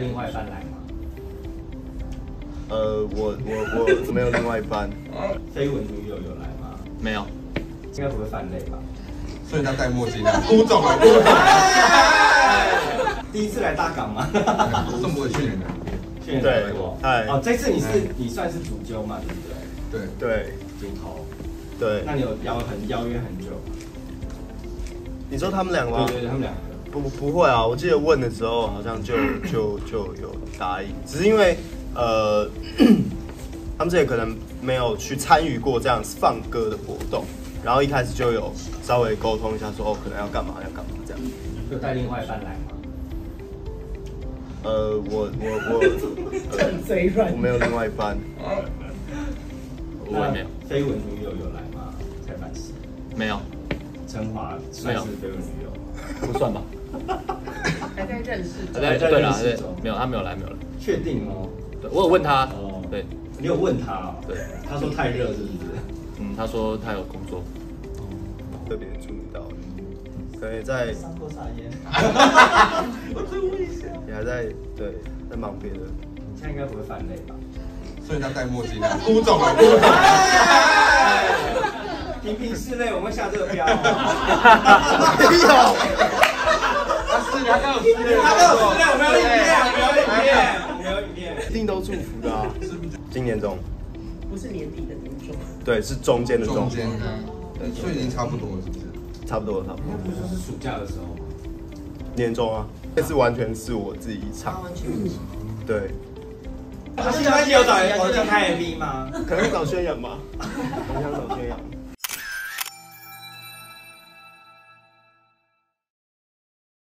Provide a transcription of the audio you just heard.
另外一半来吗？呃，我我我没有另外一半，绯闻女友有来吗？没有，应该不会犯累吧？所以他戴墨镜啊，辜总啊，辜总，第一次来大港吗？宋博去年的，去年来过。对哦，这次你是你算是主揪嘛，对不对？对，对主头。对那。你有邀很邀约很久吗？你说他们两个吗对？对对，他们两个。不不会啊，我记得问的时候好像就 就就有答应，只是因为呃，他们之前可能没有去参与过这样放歌的活动，然后一开始就有稍微沟通一下说哦，可能要干嘛要干嘛这样。有带另外一半来吗？呃，我我我、很 贼软我没有另外一半，我也没有，绯闻女友有来吗？蔡凡熙，没有，陈华算是绯闻女友。不算吧。还在认识中。对对啦，对，没有，他没有来，没有来。确定哦。对我有问他哦，对，你有问他哦？对，他说太热是不是？嗯，他说他有工作，特别注意到，可以在上过撒烟。我再问一下。也还在对在忙别的。你现在应该不会犯累吧？所以他戴墨镜啊，辜 总啊，辜总，没有，他是他刚有室内，他有室内，我们有影片，我们有影片，我们有影片。一定都祝福的啊。今年中，不是年底的年终。对，是中间的中，中间，所以已经差不多了，是不是？差不多差不多。不就是暑假的时候吗？年终啊，这次完全是我自己唱，完全对，他现在有找人我在拍 MV 吗？可能找宣扬吧，我想找宣扬。